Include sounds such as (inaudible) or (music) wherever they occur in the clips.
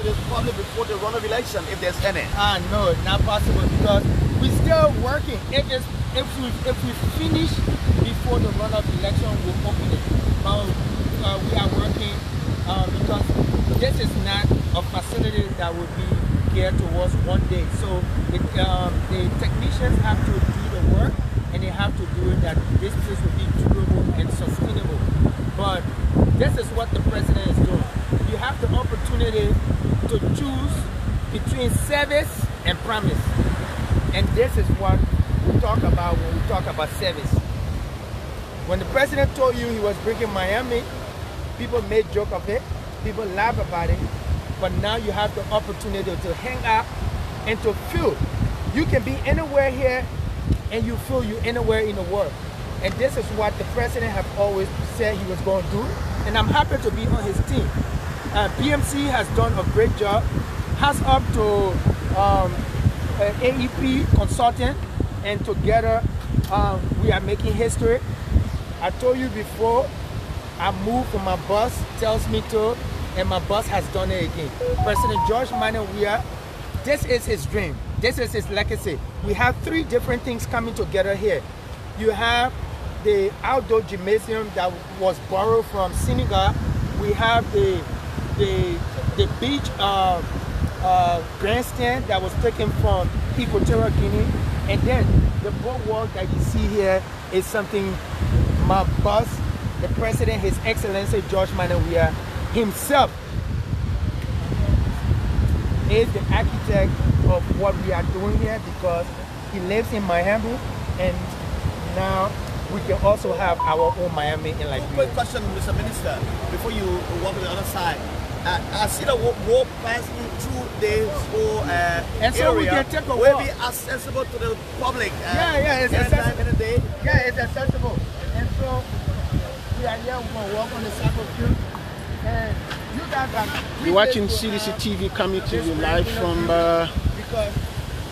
public before the runoff election, if there's any? Ah, no, not possible because we're still working. If it's, if we if we finish before the runoff election, we'll open it. Now uh, we are working uh, because this is not a facility that will be geared towards one day. So it, um, the technicians have to do the work and they have to do it that this place will be durable and sustainable. But this is what the president is doing. You have the opportunity to choose between service and promise. And this is what we talk about when we talk about service. When the president told you he was bringing Miami, people made joke of it, people laugh about it, but now you have the opportunity to hang out and to feel. You can be anywhere here and you feel you anywhere in the world. And this is what the president have always said he was going to do. And I'm happy to be on his team. Uh, PMC has done a great job. Has up to um, uh, AEP consultant, and together um, we are making history. I told you before, I moved from my boss tells me to, and my boss has done it again. President George Manneh Weah, this is his dream. This is his legacy. We have three different things coming together here. You have the outdoor gymnasium that was borrowed from Senegal. We have the the the beach uh, uh, grandstand that was taken from Equatorial Guinea, and then the boardwalk that you see here is something my boss, the president, His Excellency George Manneh Weah himself is the architect of what we are doing here because he lives in Miami and now we can also have our own Miami in Liberia. Quick question, Mr. Minister, before you walk to the other side. Uh, I see the road passing through this whole uh, and so area we can take a will walk. be accessible to the public. Uh, Yeah, yeah, it's accessible. in the day. Yeah, it's accessible. And so we are here, we're gonna walk on the soccer field. And you guys are You're watching privileged to CDC have TV coming to you live from uh, because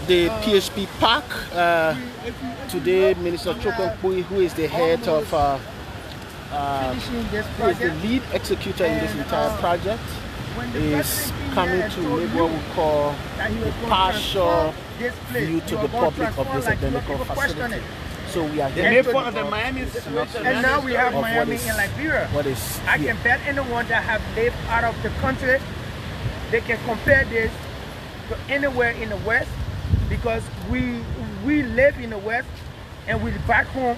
the PHP Park. Uh, if you- if you today, Minister we Trokon Kpui, who is the head of, finishing this who is the lead executor in this entire uh, project, is coming to told make what we call that he was a partial transform this place, view to the public of this like you identical facility. it. So we are here main to of the Miami situation. And now we have Miami is- in Liberia. what is I here. can bet anyone that have lived out of the country, they can compare this to anywhere in the West because we we live in the West and we're back home.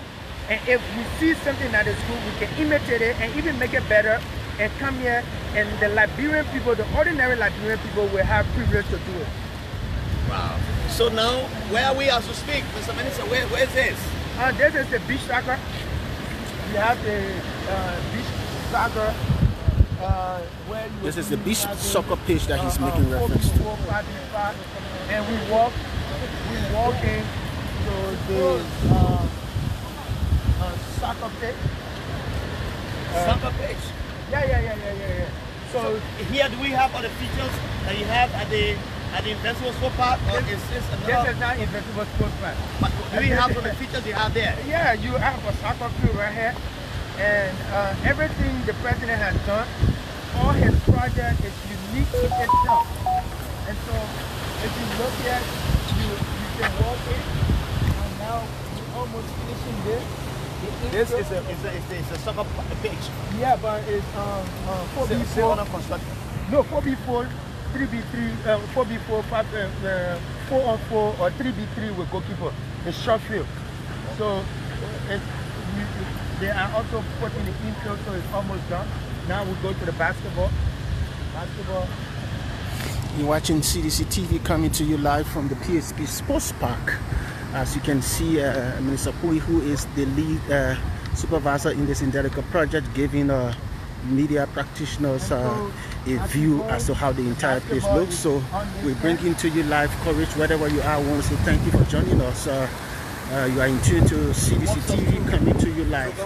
And if we see something that is good, we can imitate it and even make it better and come here and the Liberian people, the ordinary Liberian people will have privilege to do it. Wow. So now, where are we as we speak, Mr. Minister? Where, where is this? Uh, this is the beach soccer. We have the uh, beach soccer. Uh, where This is the beach soccer pitch that he's uh, making uh, reference to. people, five people, five, And we walk, we walk in to the uh, uh, soccer pitch. Soccer pitch. Yeah, yeah, yeah, yeah, yeah, yeah. So Here, do we have all the features that you have at the at the Invincible Sport Park, or is this another? this is not invincible sports man. But do we have all the features you have there? Yeah, you have a soccer field right here, and uh, everything the president has done, all his project is unique in itself. And so, if you look at, you you can walk in, and now we're almost finishing this. The This is a is a, is a, is a soccer pitch. yeah, but it's um uh, four B Still, still four. under construction. No, four B four, three B three, uh, four B four, five, uh, uh, four on four, or three B three with goalkeeper. It's short field. So uh, it, we, they are also putting the infield, so it's almost done. Now we go to the basketball. Basketball. You're watching CDC TV coming to you live from the PSP Sports Park. As you can see, uh, Minister Kpui, who is the lead uh, supervisor in this Indelica project, giving uh, media practitioners uh, a view as to how the entire place looks. So we're bringing to you live coverage wherever you are. I want to say thank you for joining us. Uh, uh, you are in tune to CDC TV coming to you live. To.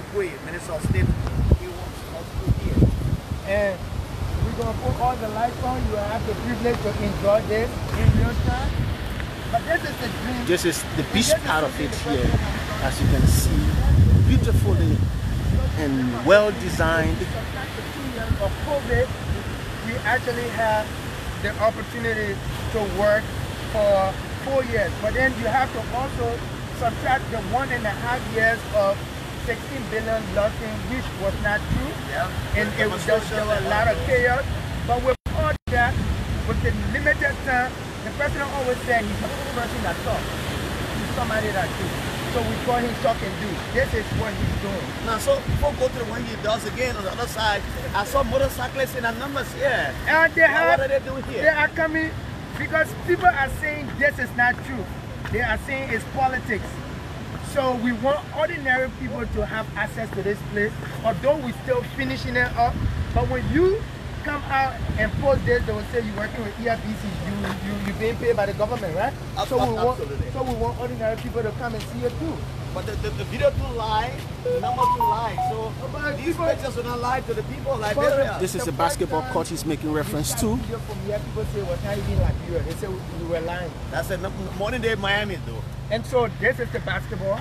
And we're gonna put all the lights on. You have the privilege to enjoy this in real time. This is the dream. This is the beach part of it here, as you can see, beautifully and well designed. After two years of COVID, we actually have the opportunity to work for four years. But then you have to also subtract the one and a half years of 16 billion losing, which was not true. Yeah. And it was just a lot of chaos. But with all that, with the limited time, the president always said he's a person that talks. He's somebody that do. So we call him talk and do. This is what he's doing. Now, so before go to the one he does again on the other side, I saw motorcyclists in the numbers here. And they Now, have what are they doing here? They are coming because people are saying this is not true. They are saying it's politics. So we want ordinary people to have access to this place, although we're still finishing it up. But when you come out and post this, they will say you're working with E you, you, you're being paid by the government, right? Ab- So we, ab- want, absolutely. so we want ordinary people to come and see it too. But the, the, the video too live, the number too lie. So But these people- pictures are not live to the people Like But Liberia. This is the a basketball first court he's making reference to. video From here, people say it was not even Liberia. They say we, we were lying. That's a morning day Miami though. And so this is the basketball.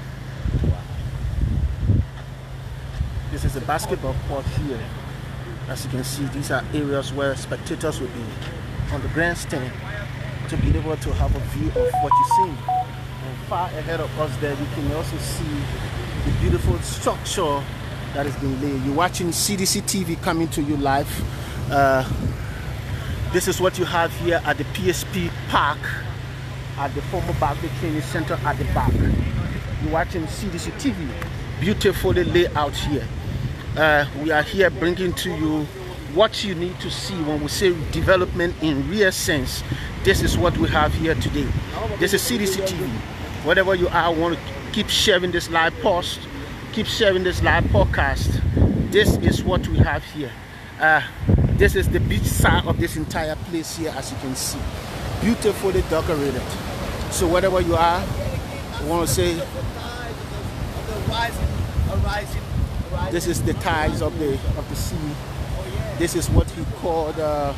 This is a basketball court here. As you can see, these are areas where spectators will be on the grandstand to be able to have a view of what you're seeing. And far ahead of us there, you can also see the beautiful structure that has been laid. You're watching CDC TV coming to you live. Uh, this is what you have here at the PSP Park at the former Barclay Training Center at the back. You're watching CDC TV, beautifully laid out here. Uh, we are here bringing to you what you need to see when we say development in real sense. This is what we have here today. This is CDC TV. Whatever you are, I want to keep sharing this live post, keep sharing this live podcast. This is what we have here. Uh, this is the beach side of this entire place here, as you can see. Beautifully decorated. So whatever you are, I want to say this is the tides of the of the sea. This is what he called uh,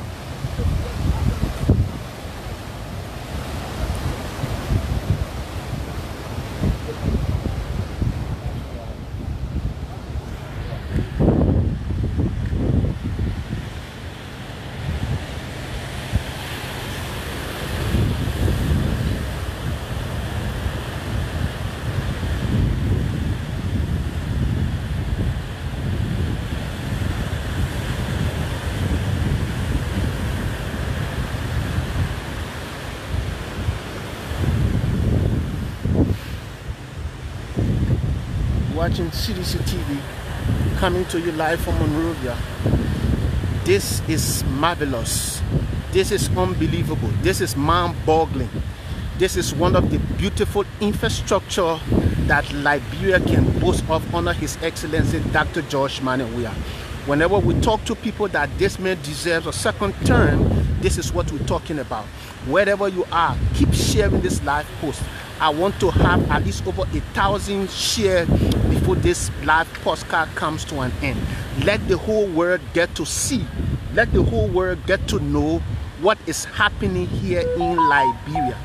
watching CDC TV coming to you live from Monrovia. This is marvelous. This is unbelievable. This is mind-boggling. This is one of the beautiful infrastructure that Liberia can boast of under His Excellency Dr. George Manneh Weah. Whenever we talk to people that this man deserves a second term, this is what we're talking about. Wherever you are, keep sharing this live post. I want to have at least over a thousand share this live postcard comes to an end. Let the whole world get to see, let the whole world get to know what is happening here in Liberia.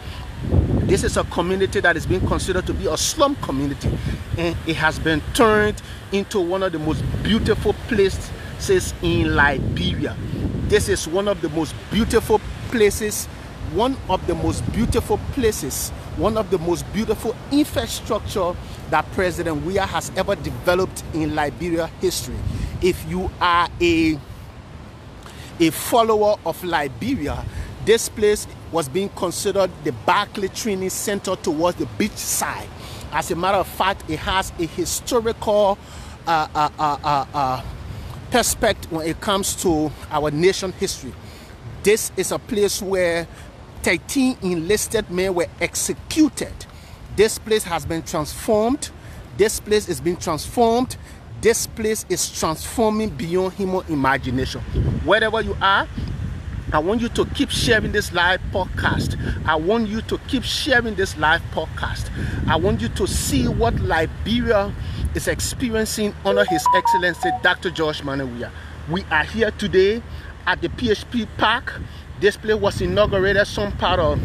This is a community that is being considered to be a slum community, and it has been turned into one of the most beautiful places in Liberia. This is one of the most beautiful places, one of the most beautiful places, one of the most beautiful infrastructure that President Weah has ever developed in Liberia history. If you are a a follower of Liberia, this place was being considered the Barclay Training Center towards the beach side. As a matter of fact, it has a historical uh, uh, uh, uh, uh, perspective when it comes to our nation history. This is a place where 13 enlisted men were executed. This place has been transformed. This place is being transformed. This place is transforming beyond human imagination. Wherever you are, I want you to keep sharing this live podcast. I want you to keep sharing this live podcast. I want you to see what Liberia is experiencing under His Excellency Dr. George Manneh Weah. We are here today at the PHP Park. This place was inaugurated some part of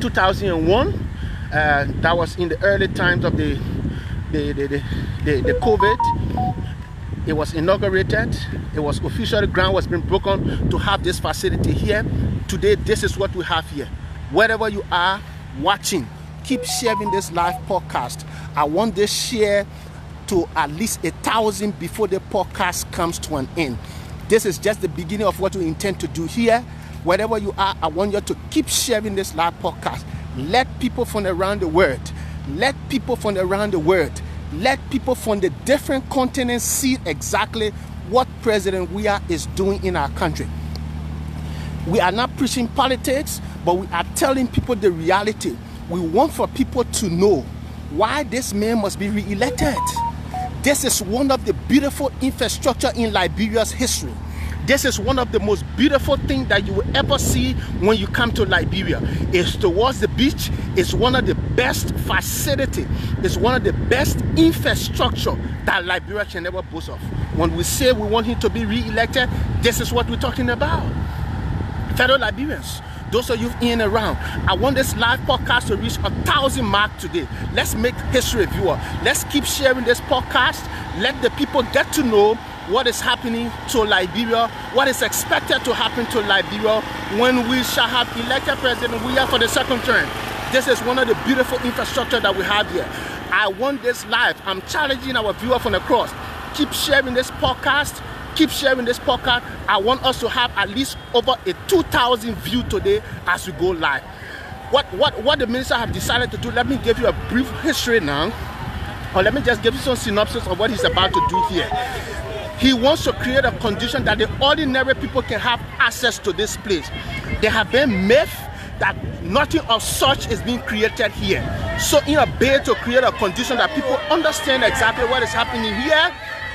2001. Uh, that was in the early times of the the, the, the, the, the COVID. It was inaugurated. It was officially ground was being broken to have this facility here. today, this is what we have here. Wherever you are watching, keep sharing this live podcast. I want this share to at least a thousand before the podcast comes to an end. This is just the beginning of what we intend to do here. Wherever you are, I want you to keep sharing this live podcast. Let people from around the world, let people from around the world, let people from the different continents see exactly what President Weah is doing in our country. We are not preaching politics, but we are telling people the reality. We want for people to know why this man must be re-elected. This is one of the beautiful infrastructure in Liberia's history. This is one of the most beautiful things that you will ever see when you come to Liberia. It's towards the beach. It's one of the best facility. It's one of the best infrastructure that Liberia can ever boast of. When we say we want him to be re-elected, this is what we're talking about. Fellow Liberians, those of you in and around, I want this live podcast to reach a thousand mark today. Let's make history viewer. Let's keep sharing this podcast. Let the people get to know what is happening to Liberia, what is expected to happen to Liberia when we shall have elected President Weah for the second term. This is one of the beautiful infrastructure that we have here. I want this live. I'm challenging our viewer from across. Keep sharing this podcast. Keep sharing this podcast. I want us to have at least over a 2,000 view today as we go live. What, what, what the minister have decided to do, let me give you a brief history now. Or let me just give you some synopsis of what he's about to do here. He wants to create a condition that the ordinary people can have access to this place. There have been myths that nothing of such is being created here. So in a bid to create a condition that people understand exactly what is happening here,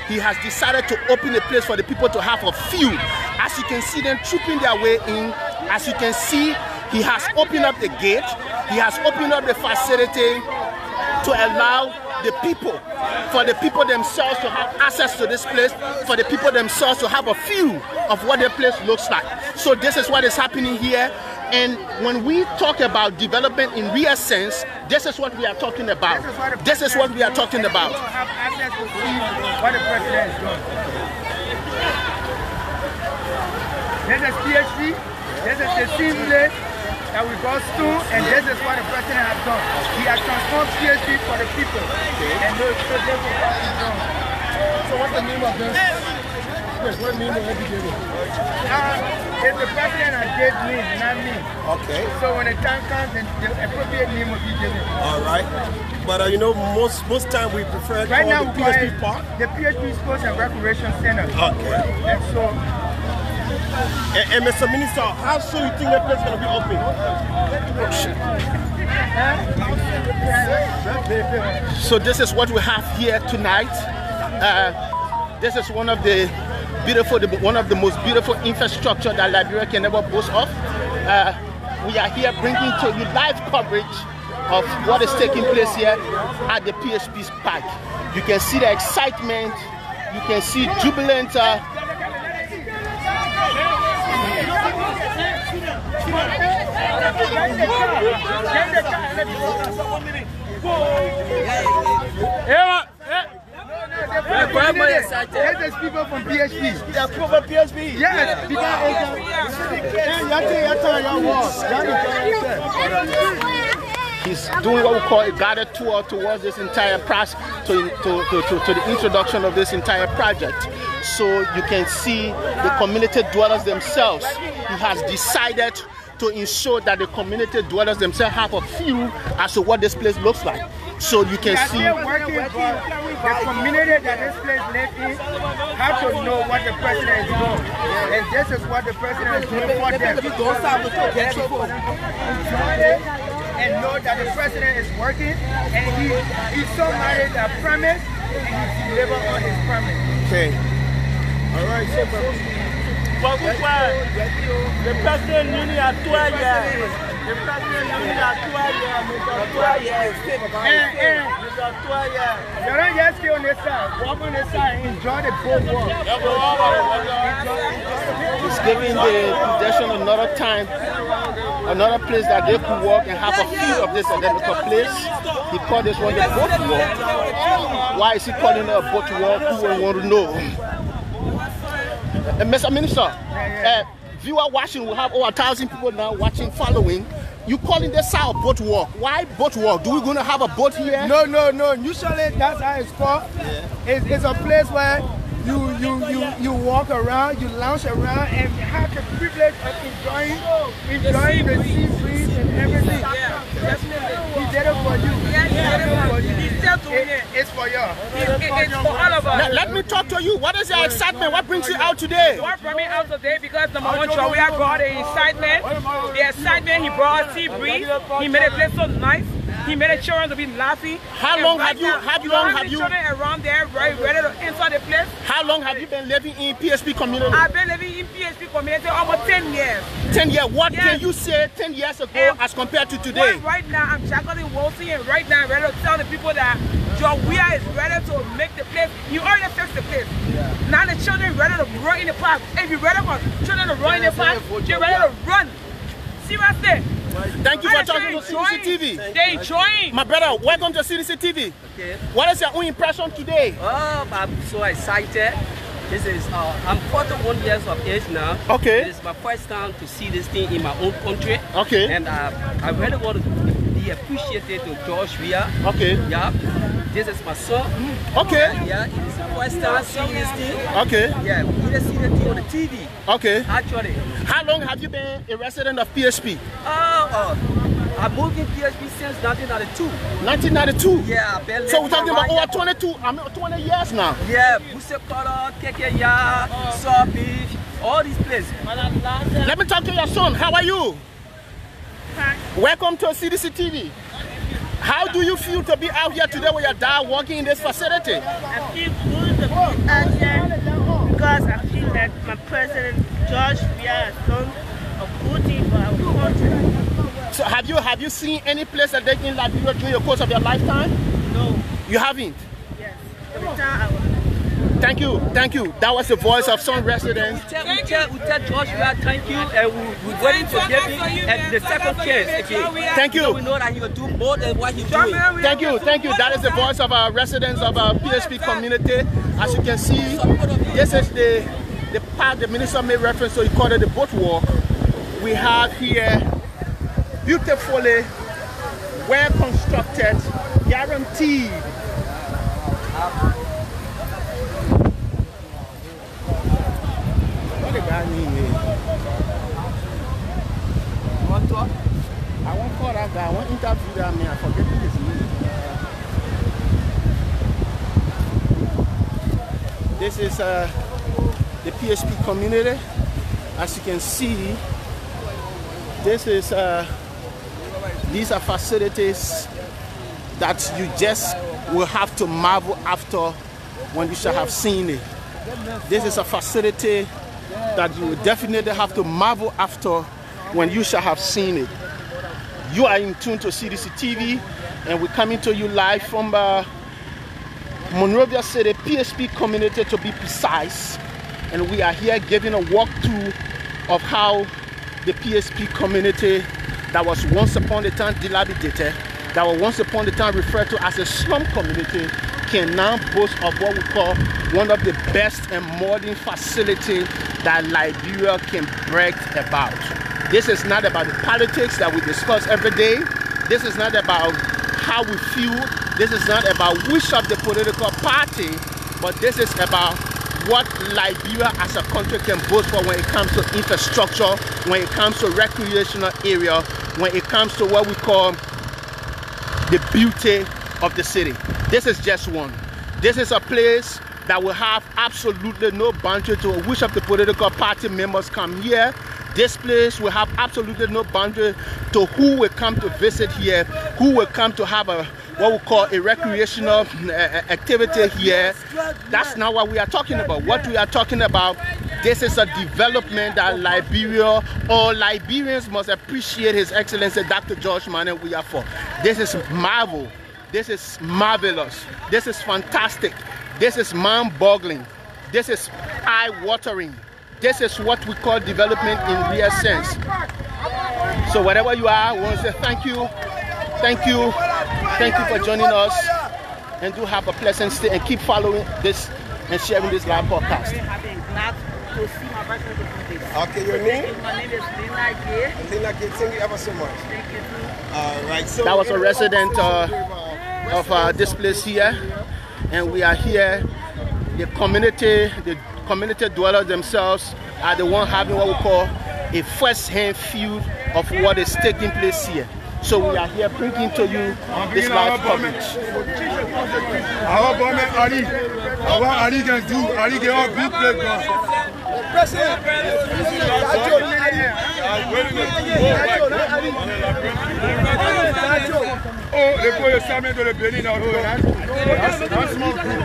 he has decided to open a place for the people to have a few. As you can see them trooping their way in, as you can see, he has opened up the gate, he has opened up the facility to allow the people, for the people themselves to have access to this place, for the people themselves to have a view of what the place looks like. So this is what is happening here. And when we talk about development in real sense, this is what we are talking about. This is what we are talking about. have access to see what the president is doing. This is PHP. This is the same place that we got stone, and this is what the president has done. He has transformed PHP for the people. And so so this is what he's. So what's the name of this? Yes, what name of it? Uh, it's the president that gave me, not me. Okay. So when the time comes, then the appropriate name will be given. All right. But uh, you know, most most time we prefer Right call now, the we call PSP it Park. the PHP Sports and Recreation Center. Okay. And so And, and Mr. Minister, how soon do you think that place is gonna be open? So this is what we have here tonight. Uh, this is one of the beautiful, the, one of the most beautiful infrastructure that Liberia can ever boast of. Uh, we are here bringing to you live coverage of what is taking place here at the PHP Park. You can see the excitement. You can see jubilant. Uh, This is people from PhP. Yeah, people from PSP. Yes, because He's doing what we call a guided tour towards this entire process, to, to, to, to, to the introduction of this entire project. So you can see the community dwellers themselves. He has decided to ensure that the community dwellers themselves have a view as to what this place looks like. So you can we are see working, but the community that this place lives in have to know what the president is doing. And this is what the president is doing for them. Enjoy it and know that the president is working and he, he so married a promise and he delivered on his promise. Okay. All right, so But pourquoi le président Nuni a toi hier Le président Nuni a toi hier, nous a toi hier. And, and Nous a toi hier. you don't just stay on this side, walk on this side enjoy the boat walk. He's giving the pedestrian another time, another place that they could walk and have a feel of this identical place. He called this one the boat walk. Why is he calling it a boat walk? Who will want to know? Uh, Mr. Minister, uh, viewer watching. We have over a thousand people now watching, following. You calling this out boat walk? Why boat walk? Do we gonna have a boat here? No, no, no. Usually that's how it's called. It's, it's a place where you you you you walk around, you lounge around, and have the privilege of enjoying enjoying the sea breeze and everything. Yeah, definitely. He did it for you. Yeah, he did it for you. You. He's still doing It- it. it's for you. It- it- It's for all of us. Let, let me talk to you. What is your excitement? What brings you out today? What brought me out today because number one, Chawea brought the excitement. The excitement he brought sea breeze. He made it place so nice. He made the children to be laughing. How long right have you- how you long have you- children around there right ready to enter the place? How long have you been living in PSP community? I've been living in PSP community almost 10 years. 10 years. What Yes. can you say 10 years ago And as compared to today? Right, now, I'm Jacqueline Wolsey, and right now, I'm ready to tell the people that Jawea is ready to make the place. You already fixed the place. Now the children ready to run in the park. If you're ready for children to run in the park, they're ready to run. Seriously. Thank you for And talking they're to CDC enjoying. TV. They're enjoying. My brother, welcome to CDC TV. Okay. What is your own impression today? Oh, I'm so excited. This is, uh, I'm 41 years of age now. Okay. This is my first time to see this thing in my own country. Okay. And uh, I really want to be appreciated to George Weah. Okay. Yeah. This is my son. Okay. Yeah, it is the first time seeing this thing. Okay. Yeah, we just see the thing on the TV. Okay. Actually. How long have you been a resident of PSP? Oh, uh, I moved in PHP since 1992. 1992. Yeah, I've So we're talking about over 22, I mean 20 years now. Yeah, Buzzi Quarter, Kekeya, Saw Beach, all these places. Let me talk to your son. How are you? Welcome to CDC TV. How do you feel to be out here today with your dad working in this facility? I feel good to be out here because I feel that my president George Weah has done a good thing for our country. So have you have you seen any place that they in Liberia during the course of your lifetime? No, You haven't. yes. Every time I was Thank you, thank you. That was the voice of some residents. tell, we, tell, we tell George we thank you and we, we ready to give him and the second chance again. Thank So we you. know that he will do more than what he's doing. Thank you, thank you. That is the voice of our residents of our PSP community. As you can see, this is the the part the minister made reference to. He called it the boat walk. We have here beautifully well constructed, guaranteed. The guy mean? eh? I won't call that guy. I won't interview that man. I forget his name. This is uh, the PHP community. As you can see, this is uh, these are facilities that you just will have to marvel after when you shall have seen it. This is a facility that you will definitely have to marvel after when you shall have seen it. You are in tune to CDC TV, and we're coming to you live from uh, Monrovia City, PSP community to be precise. And we are here giving a walkthrough of how the PSP community that was once upon a time dilapidated, that was once upon a time referred to as a slum community, can now boast of what we call one of the best and modern facilities that Liberia can brag about. This is not about the politics that we discuss every day. This is not about how we feel. This is not about which of the political party, but this is about what Liberia as a country can boast for when it comes to infrastructure, when it comes to recreational area, when it comes to what we call the beauty of the city. This is just one. This is a place that will have absolutely no boundary to which of the political party members come here. This place will have absolutely no boundary to who will come to visit here, who will come to have a what we call a recreational uh, activity here. That's not what we are talking about. What we are talking about, this is a development that Liberia or Liberians must appreciate His Excellency Dr. George Manneh Weah for. This is marvel. This is marvelous. This is fantastic. This is mind-boggling. This is eye-watering. This is what we call development in real sense. So wherever you are, I want to say thank you, thank you, thank you for joining us, and do have a pleasant stay and keep following this and sharing this live podcast. very happy and glad to see my president do this. Okay, your name? My name is Lena Gay. Lena Gay, thank you ever so much. Thank you. All right, so That was a resident uh, of uh, this place here, and we are here. The community, the community dwellers themselves are the one having what we call a first-hand view of what is taking place here. So we are here bringing to you this live coverage. Our government Ali, our Ali can do, Ali can all good play gun. Oh, le that's small group.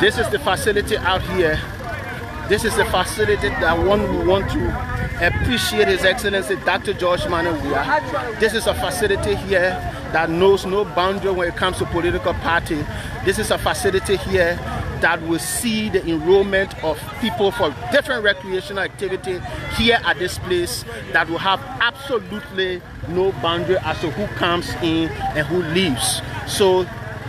This is the facility out here. This is the facility that one we want to appreciate His Excellency Dr. George Manneh Weah. This is a facility here that knows no boundary when it comes to political party. This is a facility here that will see the enrollment of people for different recreational activity here at this place that will have absolutely no boundary as to who comes in and who leaves. So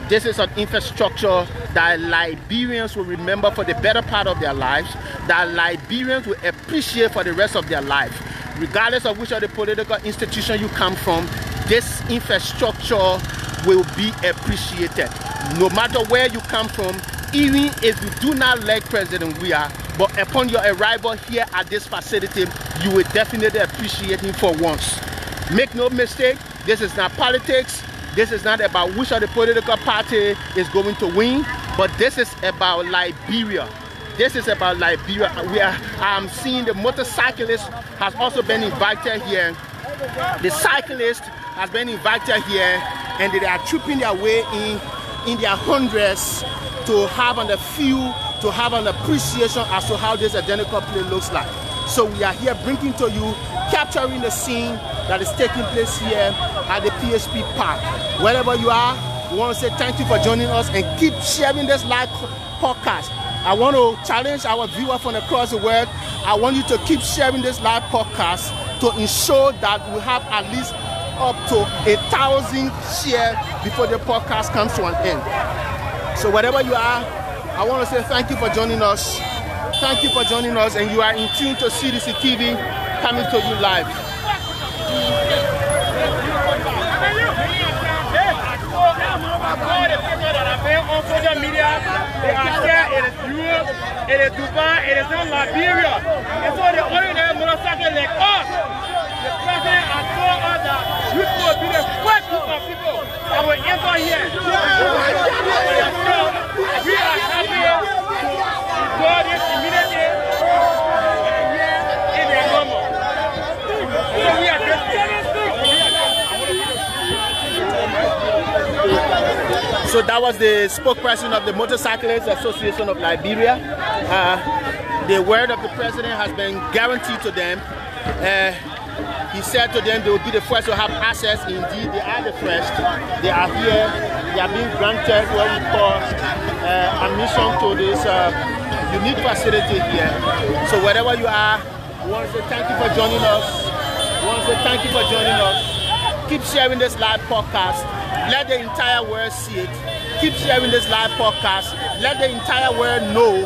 this is an infrastructure that Liberians will remember for the better part of their lives, that Liberians will appreciate for the rest of their life. Regardless of which of the political institution you come from, this infrastructure will be appreciated. No matter where you come from, even if you do not like President Weah, but upon your arrival here at this facility, you will definitely appreciate him for once. Make no mistake, this is not politics. This is not about which of the political party is going to win, but this is about Liberia. This is about Liberia. We are I'm seeing the motorcyclist has also been invited here. The cyclist has been invited here, and they are trooping their way in in their hundreds to have an feel, to have an appreciation as to how this identical play looks like. So we are here bringing to you, capturing the scene that is taking place here at the PSP Park. Wherever you are, we want to say thank you for joining us and keep sharing this live podcast. I want to challenge our viewer from across the world. I want you to keep sharing this live podcast to ensure that we have at least up to a thousand shares before the podcast comes to an end. So wherever you are, I want to say thank you for joining us. Thank you for joining us, and you are in tune to CDC TV coming to you live. it is Dubai, it is in Liberia. And so motorcycle like us, the president has told us that we will be the first group of people that will enter here. We are happy to do this immediately in the normal. So we are So that was the spokesperson of the Motorcyclists Association of Liberia. Uh, the word of the president has been guaranteed to them. Uh, he said to them they will be the first to have access. Indeed, they are the first. They are here. They are being granted what we call uh, admission to this uh, unique facility here. So wherever you are, we want to say thank you for joining us. We want to say thank you for joining us. Keep sharing this live podcast. Let the entire world see it. Keep sharing this live podcast. Let the entire world know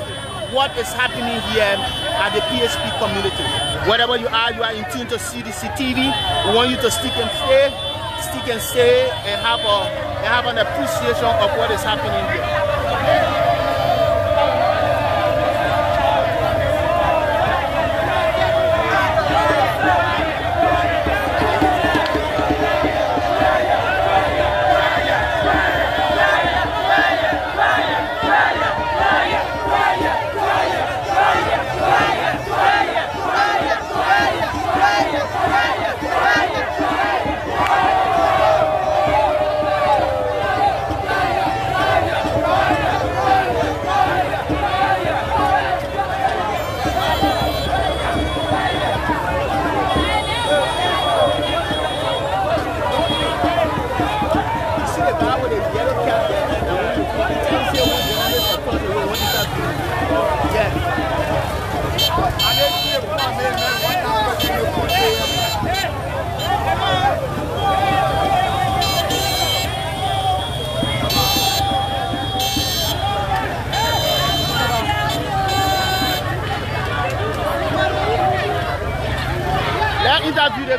what is happening here at the PSP community. Wherever you are, you are in tune to CDC TV. We want you to stick and stay, stick and stay, and have a and have an appreciation of what is happening here.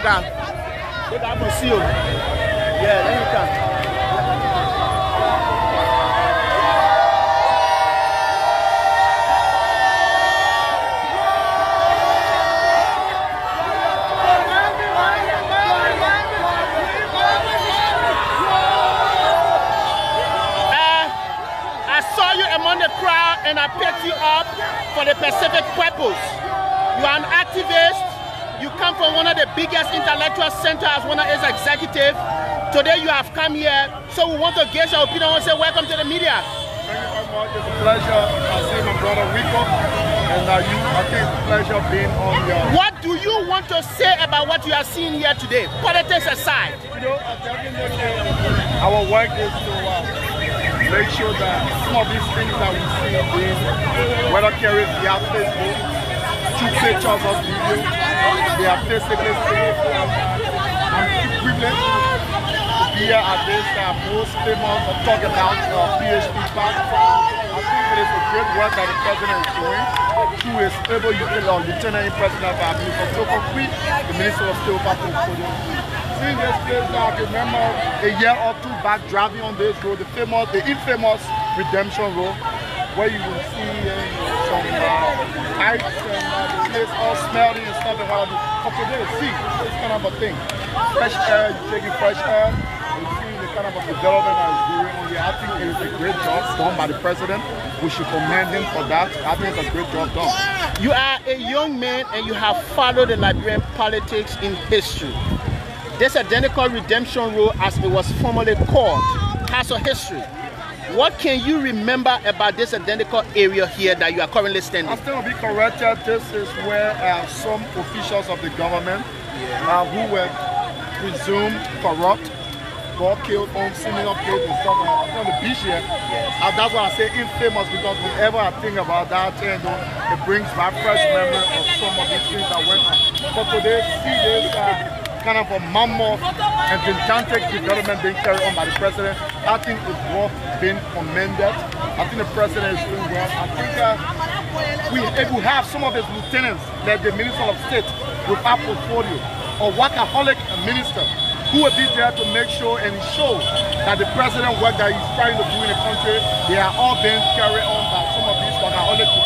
The guy. The for you. Yeah, let me come. Uh, I saw you among the crowd and I picked you up for the specific purpose. You are an activist. Come from one of the biggest intellectual centers as one of its executive. Today you have come here, so we want to get your opinion and say welcome to the media. Thank you very much. It's a pleasure uh, seeing my brother Rico. And uh, you, I think it's a pleasure being on your. What do you want to say about what you are seeing here today? Politics aside. You know, at the end of the our work is to uh, make sure that some of these things that we see being, whether carried via Facebook, through pictures or video, they are physically safe. I'm privileged to be here at this uh, most famous or talk about uh, PHP park. I think it is a great work that the president is doing through his able uh, lieutenant president of our minister, Trokon Kpui, the minister of state, Kodo. Seeing this place now, I remember a year or two back driving on this road, the famous, the infamous Redemption Road, where you will see uh, some uh, and the all smelly and stuff and how But today, see, this kind of a thing. Fresh air, you're taking fresh air, you see the kind of a development that is going on here. I think it is a great job done by the president. We should commend him for that. I think it's a great job done. You are a young man and you have followed the Liberian politics in history. This identical redemption rule, as it was formerly called, has a history. What can you remember about this identical area here that you are currently standing? I'm still be corrected. This is where uh, some officials of the government uh, who were presumed corrupt got killed on similar places and stuff like that. on the beach here. And that's why I say infamous because whenever I think about that, you know, it brings back fresh memory of some of these things that went on. But today, see this uh, kind of a mammoth and gigantic development being carried on by the president, I think it's worth being commended. I think the president is doing well. I think uh, we, if we have some of his lieutenants, like the Minister of State, with our portfolio, or workaholic minister, who will be there to make sure and ensure that the president work that he's trying to do in the country, they are all being carried on by some of these workaholic.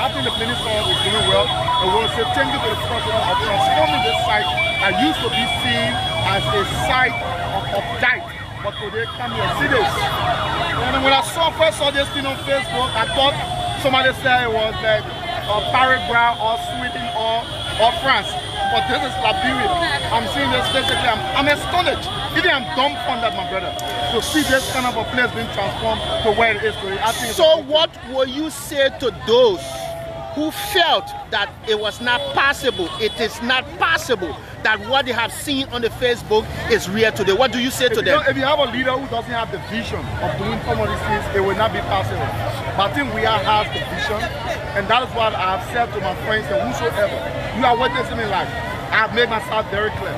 I think the minister is doing well, and we'll say thank you to the president for transforming this site that used to be seen as a site of, of. But today, come here, see this. And when I saw first saw this thing on Facebook, I thought somebody said it was like uh, Paraguay or Sweden or, or France. But this is Liberia. I'm seeing this physically. I'm, I'm astonished. Even I'm dumbfounded, my brother, to see this kind of a place being transformed to where it is today. I think So what will you say to those who felt that it was not possible, it is not possible that what they have seen on the Facebook is real today? What do you say if, to them? if you have a leader who doesn't have the vision of doing some of these things, it will not be possible. But I think we are have the vision, and that is what I have said to my friends and whosoever. You are witnessing me life. I have made myself very clear.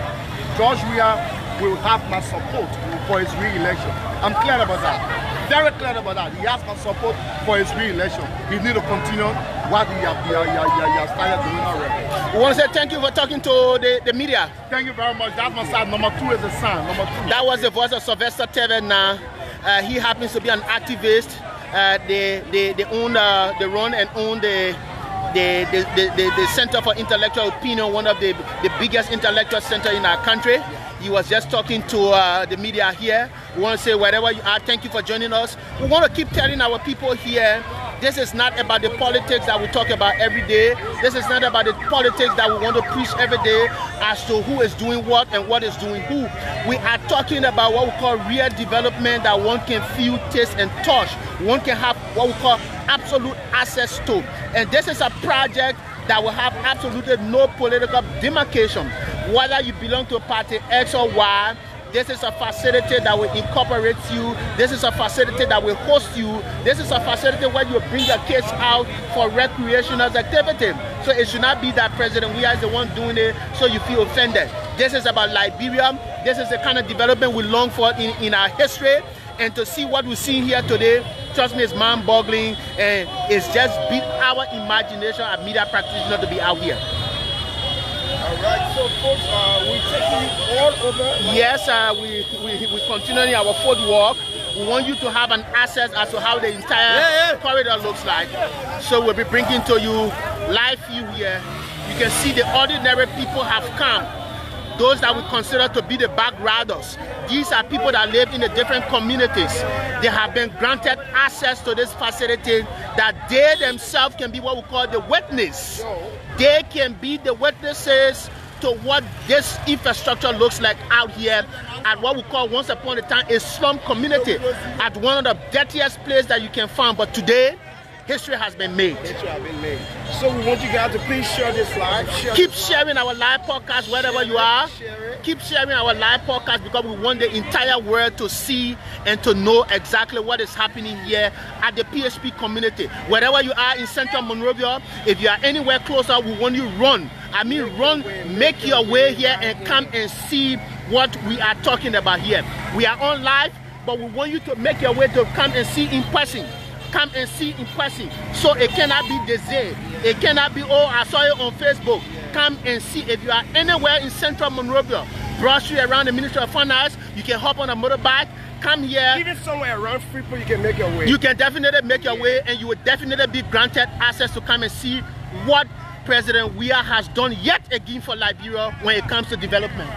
George Weah will have my support for his re-election. I'm clear about that. Very clear about that. He has my support for his re-election. He need to continue what he has, he has, he has, he has started doing already. We want to say thank you for talking to the, the media. Thank you very much. That's my side. Number two is the son. Number two. That was the voice of Sylvester Tevena. Uh, he happens to be an activist. Uh, they, they, they own, uh, they run and own the, the, the, the, the, the Center for Intellectual Opinion, one of the, the biggest intellectual center in our country. He was just talking to uh, the media here. We want to say wherever you are, thank you for joining us. We want to keep telling our people here this is not about the politics that we talk about every day. This is not about the politics that we want to preach every day as to who is doing what and what is doing who. We are talking about what we call real development that one can feel, taste, and touch. One can have what we call absolute access to. And this is a project that will have absolutely no political demarcation. Whether you belong to party X or Y, this is a facility that will incorporate you. This is a facility that will host you. This is a facility where you bring your kids out for recreational activity. So it should not be that President Weah the one doing it so you feel offended. This is about Liberia. This is the kind of development we long for in, in our history. And to see what we're seeing here today, trust me, it's mind-boggling. And it's just beat our imagination as media practitioners to be out here. All right, so folks, uh, we're taking you all over. Yes, uh, we, we, we continuing our foot walk. We want you to have an access as to how the entire Yeah, yeah. corridor looks like. So we'll be bringing to you live view here. You can see the ordinary people have come. Those that we consider to be the backgrounders. These are people that live in the different communities. They have been granted access to this facility that they themselves can be what we call the witness. They can be the witnesses to what this infrastructure looks like out here at what we call once upon a time a slum community at one of the dirtiest places that you can find. But today, history has been made. History has been made. So we want you guys to please share this live. Share Keep this sharing our live podcast wherever you are. Share it. Keep sharing our live podcast because we want the entire world to see and to know exactly what is happening here at the PHP community. Wherever you are in Central Monrovia, if you are anywhere closer, we want you run. I mean, run, make your way here and come and see what we are talking about here. We are on live, but we want you to make your way to come and see in person come and see in person. So it cannot be desired. It cannot be, oh, I saw it on Facebook. Come and see. If you are anywhere in central Monrovia, Street around the Ministry of Finance, you can hop on a motorbike, come here. Even somewhere around Freeport, you can make your way. You can definitely make your way and you will definitely be granted access to come and see what President Weah has done yet again for Liberia when it comes to development.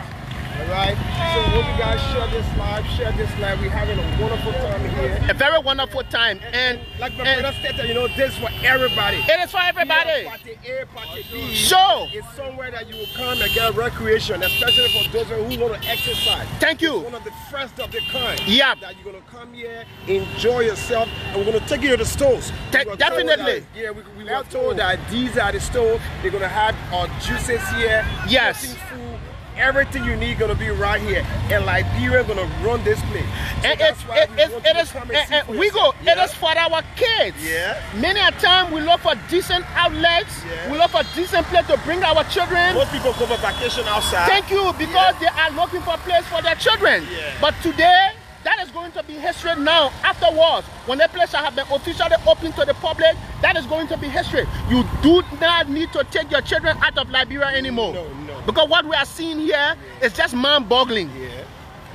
All right. So when you guys share this live, share this live. We're having a wonderful time here. A very wonderful time. And, Like my and brother stated, you know, this is for everybody. it is for everybody. Party A, party B. Sure. It's somewhere that you will come and get recreation, especially for those who want to exercise. Thank you. One of the first of the kind. Yeah. That you're gonna come here, enjoy yourself, and we're gonna take you to the stores. We definitely. that- yeah, we, we were told that these are the stores. They're gonna have our juices here. Yes. food, Everything you need gonna be right here, and Liberia gonna run this place. So And that's it's, why it, we it, want it to is, come and and- and for we go, yourself. it is for our kids. Yeah. Many a time we look for decent outlets, Yeah. we look for decent place to bring our children. Most people go for vacation outside. Thank you, because they are looking for a place for their children. Yeah. But today, that is going to be history now. Afterwards, when the place shall have been officially open to the public, that is going to be history. You do not need to take your children out of Liberia anymore. No, no. Because what we are seeing here is just mind-boggling.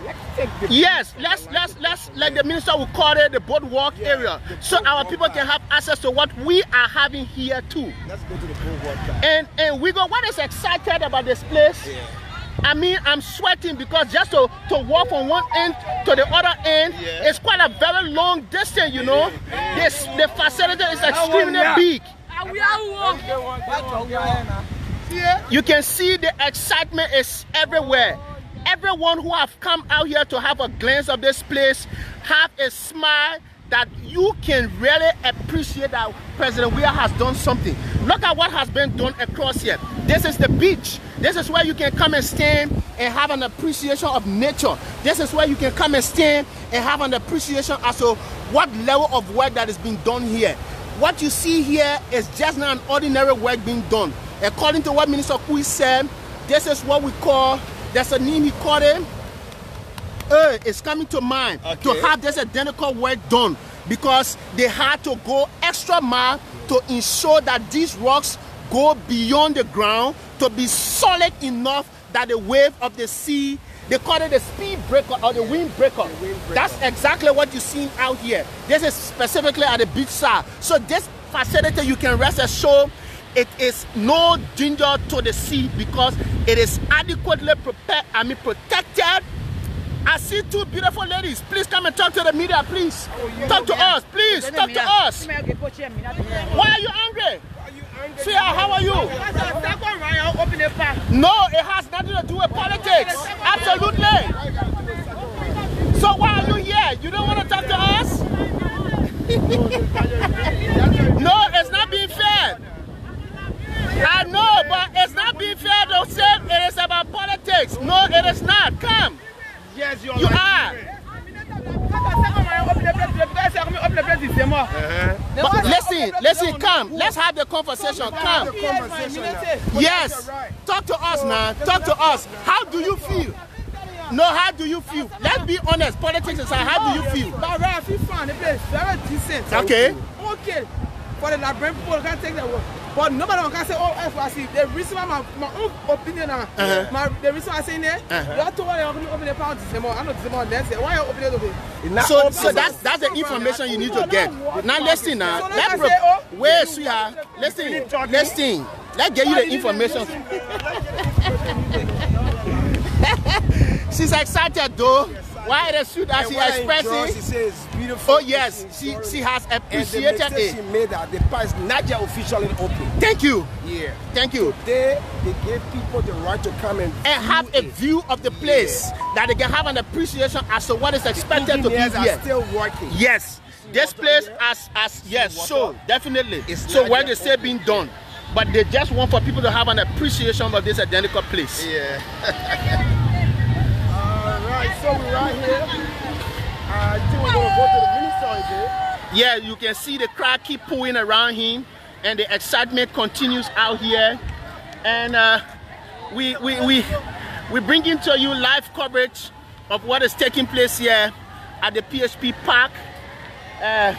Let's Yes, let's let's let's like the minister will call it the boardwalk area, so our people can have access to what we are having here too. Let's go to the boardwalk. guys. And and we go. What is excited about this place? I mean, I'm sweating because just to, to walk from one end to the other end, Yeah. it's quite a very long distance, you know. This the facility is extremely big. You can see the excitement is everywhere. Everyone who have come out here to have a glance of this place have a smile that you can really appreciate that President Weah has done something. Look at what has been done across here. This is the beach. This is where you can come and stand and have an appreciation of nature. This is where you can come and stand and have an appreciation as to what level of work that is being done here. What you see here is just not an ordinary work being done. According to what Minister Kpui said, this is what we call, there's a name he called it, uh, it's coming to mind to have this identical work done because they had to go extra mile to ensure that these rocks go beyond the ground to be solid enough that the wave of the sea they call it the speed breaker or the wind breaker. That's exactly what you're seeing out here. This is specifically at the beach side. So this facility you can rest assured it is no danger to the sea because it is adequately prepared, I mean protected I see two beautiful ladies. Please come and talk to the media, please. Talk to us, please. Talk to us. Why are you angry? See how are you? No, it has nothing to do with politics. Absolutely. So why are you here? You don't want to talk to us? (laughs) no, it's not being fair. I know, but it's not being fair to say it is about politics. No, it is not. Come. Yes, you're You are. But listen, listen, come. Let's have the conversation. Come. Yes. Talk to us, man. Talk to us. How do you feel? No, how do you feel? Let's be honest. Politics aside, how do you feel? But I feel fine. The place very decent. Okay. Okay. For the Liberian people, can't take that work. But nobody can say, oh, FRC. The reason why my, my own opinion, uh, Uh-huh. my, the reason why I say that, Uh-huh. you have to want to open the pound December. I know December next year. Why you open it over? So, so that's that's the information you need to get. Now listen now. So now Let say, oh, wait, sweetheart. Listen, listen. Let's get you the information. (laughs) She's excited though. Why the suit as she And what I enjoy, expressing? She says beautiful. Oh yes, she she has And the appreciated mistake she made that the past not yet officially open. Thank you, Yeah. thank you. They they gave people the right to come and, And have a it. view of the place that they can have an appreciation as to what is expected to be here. are still working. Yes, this place as as yes, so definitely. It's So not they say being done, but they just want for people to have an appreciation of this identical place. Yeah. (laughs) So we're right here. I think we're gonna go to the minister. Yeah, you can see the crowd keep pulling around him, and the excitement continues out here. And uh, we we we we bringing to you live coverage of what is taking place here at the PHP Park. Uh,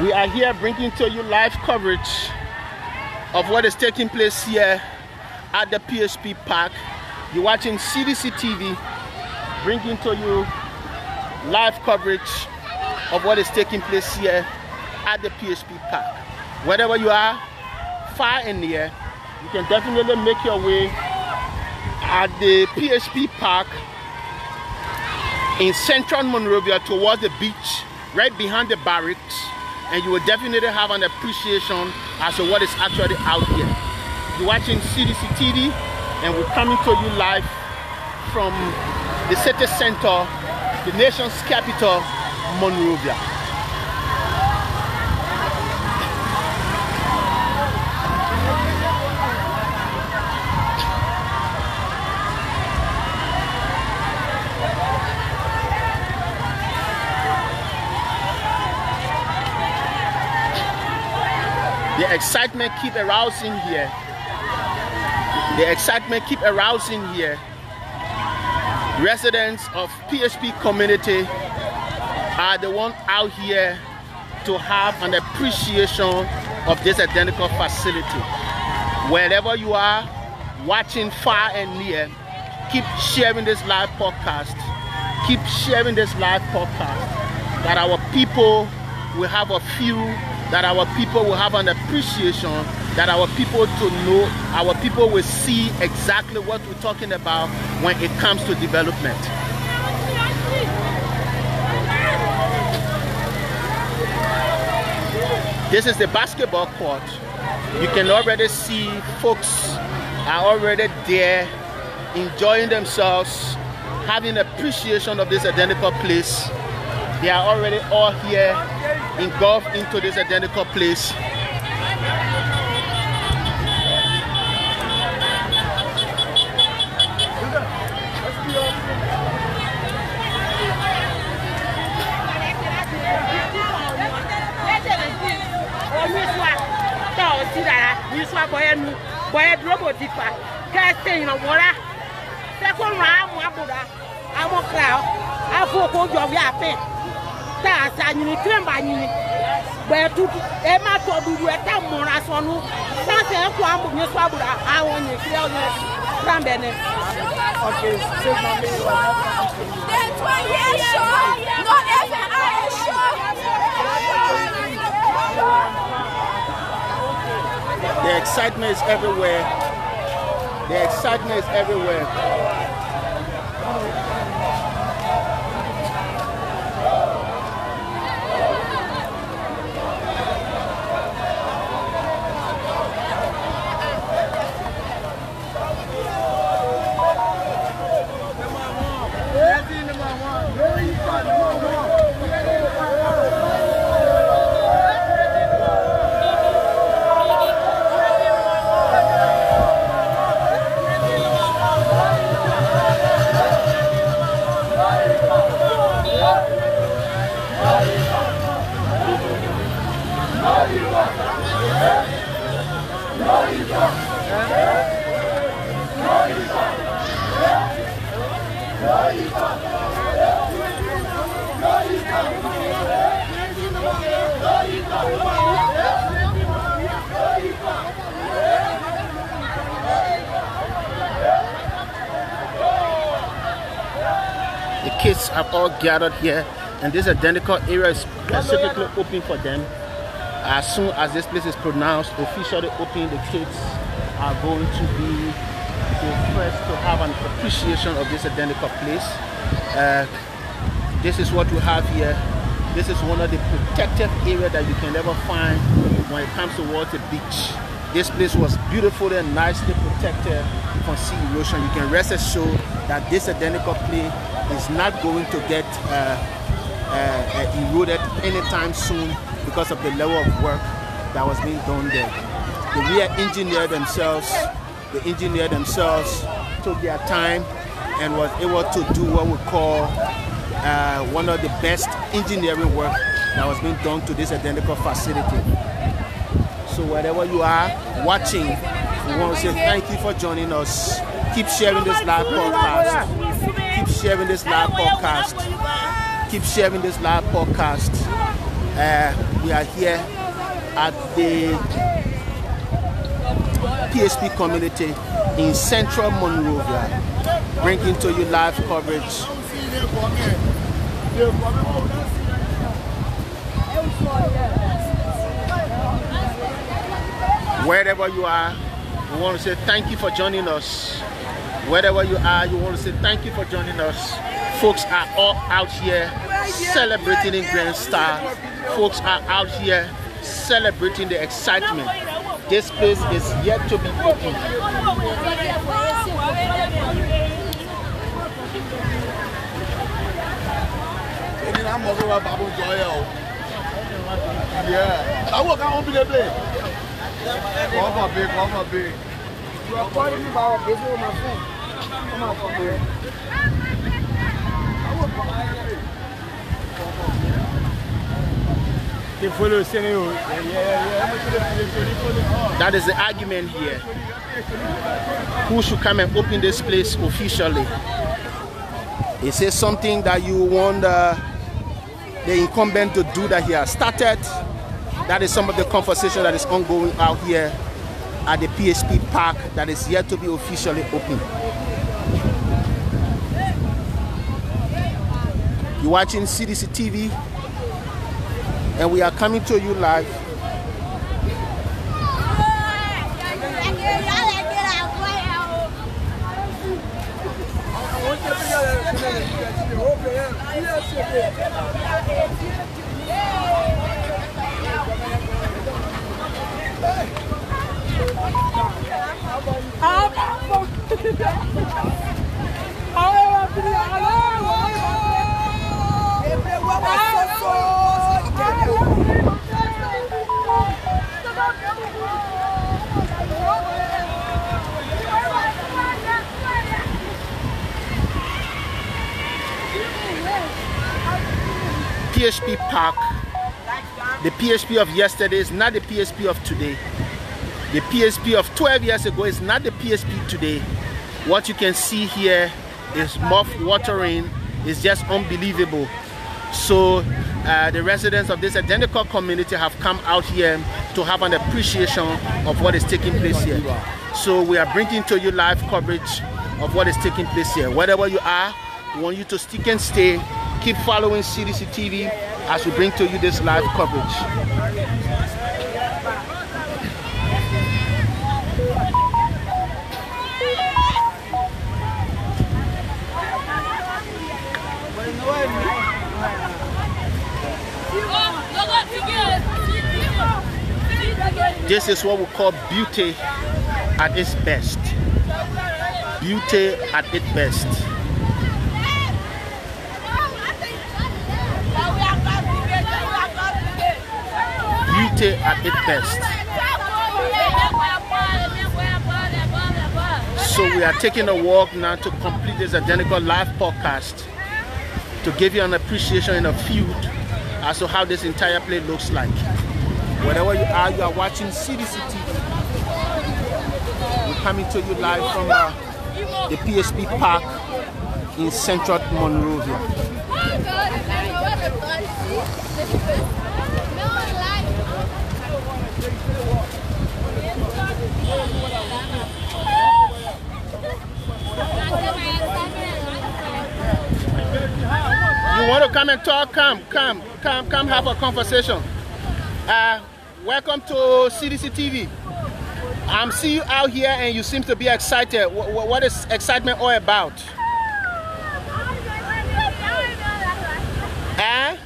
We are here bringing to you live coverage of what is taking place here at the PHP Park. You're watching CDC TV, bringing to you live coverage of what is taking place here at the PHP Park. Wherever you are, far and near, you can definitely make your way at the PHP Park in central Monrovia towards the beach, right behind the barracks, and you will definitely have an appreciation as to what is actually out here. You're watching CDC TV, and we're coming to you live from the city center, the nation's capital, Monrovia. Excitement keep arousing here. The excitement keep arousing here. Residents of PHP community are the one out here to have an appreciation of this identical facility. Wherever you are, watching far and near, keep sharing this live podcast. Keep sharing this live podcast that our people will have a few, that our people will have an appreciation, that our people to know, our people will see exactly what we're talking about when it comes to development. This is the basketball court. You can already see folks are already there enjoying themselves, having appreciation of this identical place. They are already all here engulfed into this identical place sí rárá ní sọ bọyẹ nu bọyẹ dúró bò ti fà kẹsẹ ìrànwọ́ rà sẹkọrùn àmọ́ àbúrò àmọ́ kra ọ àfọwọ́kọ́. Ta asa nyini tire ba nyini bɔyɛ tutu e ma tɔ dudu ɛ ta mɔra sɔnu sanse ɛkò amu nye sɔ abuda awɔ nye kiri ɔnyɛ kran bɛ ne. Okay, say my name. Then one year show, not even I show. The excitement is everywhere. The excitement is everywhere. Have all gathered here, and this identical area is specifically open for them. As soon as this place is pronounced officially open, the kids are going to be the first to have an appreciation of this identical place. Uh, this is what we have here. This is one of the protected areas that you can never find when it comes to water beach. This place was beautifully and nicely protected from sea erosion. You can rest assured that this identical place is not going to get uh, uh, uh, eroded anytime soon because of the level of work that was being done there. The real engineer themselves, the engineer themselves took their time and was able to do what we call uh, one of the best engineering work that was being done to this identical facility. So wherever you are watching, we want to say thank you for joining us. Keep sharing this live podcast. Sharing this live podcast. Keep sharing this live podcast. Uh, we are here at the PSP community in central Monrovia, bringing to you live coverage Wherever you are, we want to say thank you for joining us. Wherever you are, you want to say thank you for joining us. Folks are all out here celebrating in Grand Star. Folks are out here celebrating the excitement. This place is yet to be opened. Èmi náà mọ̀ pé wà bàbá òjò ọ̀yẹ́ o. Àwọn ọ̀gá wọn bí lè bè. Kọ́ fọ̀ bí, kọ́ fọ̀ bí. Ọ̀pọ̀ nínú That is the argument here. Who should come and open this place officially? Is it something that you want uh, the incumbent to do that he has started? That is some of the conversation that is ongoing out here at the PSP Park that is yet to be officially open. You're watching CDC TV, and we are coming to you live (laughs) PSP Park. The PSP of yesterday is not the PSP of today. The PSP of 12 years ago is not the PSP today. What you can see here is mouth watering. It's just unbelievable. So uh, the residents of this identical community have come out here to have an appreciation of what is taking place here. So we are bringing to you live coverage of what is taking place here. Wherever you are, we want you to stick and stay. Keep following CDC TV as we bring to you this live coverage. This is what we call beauty at its best. Beauty at its best. Beauty at its best. So we are taking a walk now to complete this identical live podcast to give you an appreciation in a field as to how this entire place looks like. Wherever you are, you are watching CDC TV. We're coming to you live from uh, the PSP Park in central Monrovia. Come, come, come, come have a conversation. Uh, welcome to CDC TV. I'm seeing you out here and you seem to be excited. What, what is excitement all about? Huh?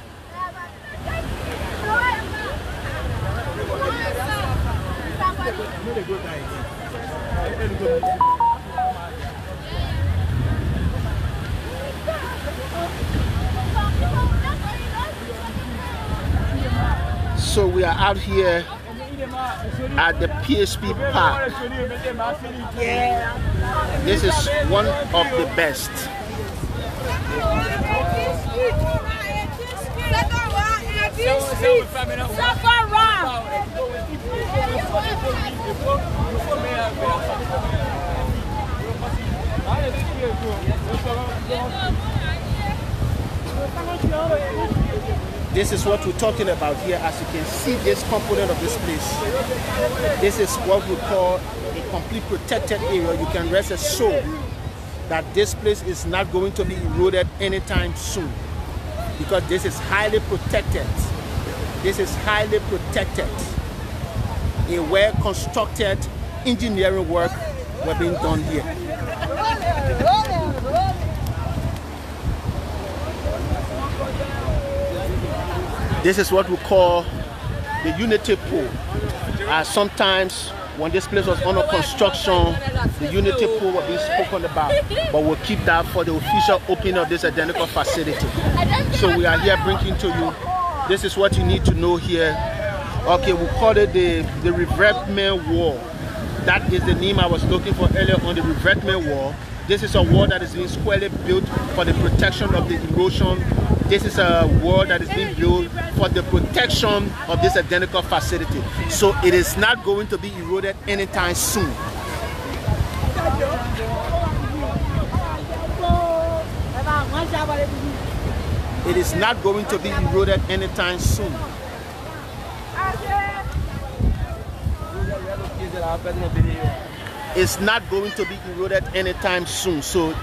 So we are out here at the PSP Park. This is one of the best. This is what we're talking about here. As you can see, this component of this place. This is what we call a complete protected area. You can rest assured that this place is not going to be eroded anytime soon because this is highly protected. This is highly protected. A well constructed engineering work were being done here. This is what we call the unity pool. Uh, sometimes when this place was under construction, the unity pool was being spoken about, but we'll keep that for the official opening of this identical facility. So we are here bringing to you, this is what you need to know here. Okay, we call it the, the revetment wall. That is the name I was looking for earlier on the revetment wall. This is a wall that is being squarely built for the protection of the erosion this is a wall that is being built for the protection of this identical facility. So it is not going to be eroded anytime soon. It is not going to be eroded anytime soon. It's not going to be eroded anytime soon. So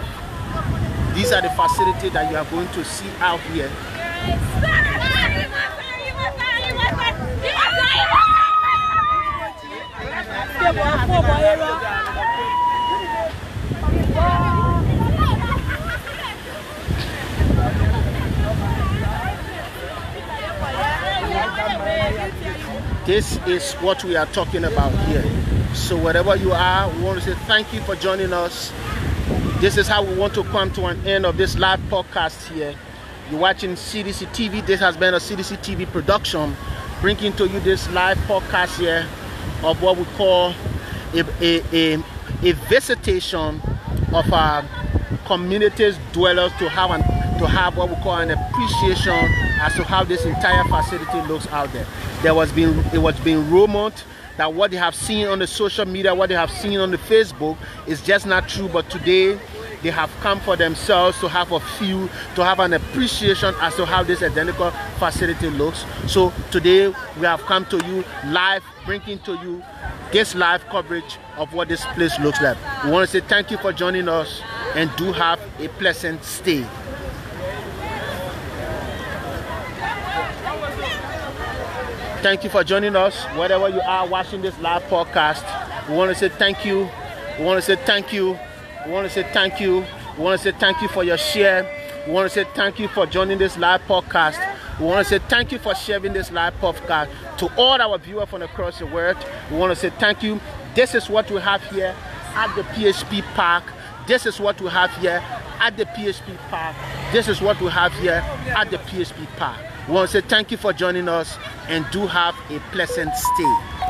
these are the facilities that you are going to see out here. This is what we are talking about here. So wherever you are, we want to say thank you for joining us. This is how we want to come to an end of this live podcast here. You're watching CDC TV. This has been a CDC TV production, bringing to you this live podcast here of what we call a, a, a, a visitation of our communities dwellers to have an, to have what we call an appreciation as to how this entire facility looks out there. There was been it was being rumored that what they have seen on the social media, what they have seen on the Facebook is just not true. But today they have come for themselves to have a feel, to have an appreciation as to how this identical facility looks. So today we have come to you live, bringing to you this live coverage of what this place looks like. We want to say thank you for joining us and do have a pleasant stay. Thank you for joining us. Wherever you are watching this live podcast, we want to say thank you. We want to say thank you. We want to say thank you. We want to say thank you for your share. We want to say thank you for joining this live podcast. We want to say thank you for sharing this live podcast to all our viewers from across the world. We want to say thank you. This is what we have here at the PHP Park. This is what we have here at the PHP Park. This is what we have here at the PHP Park. We want to say thank you for joining us and do have a pleasant stay.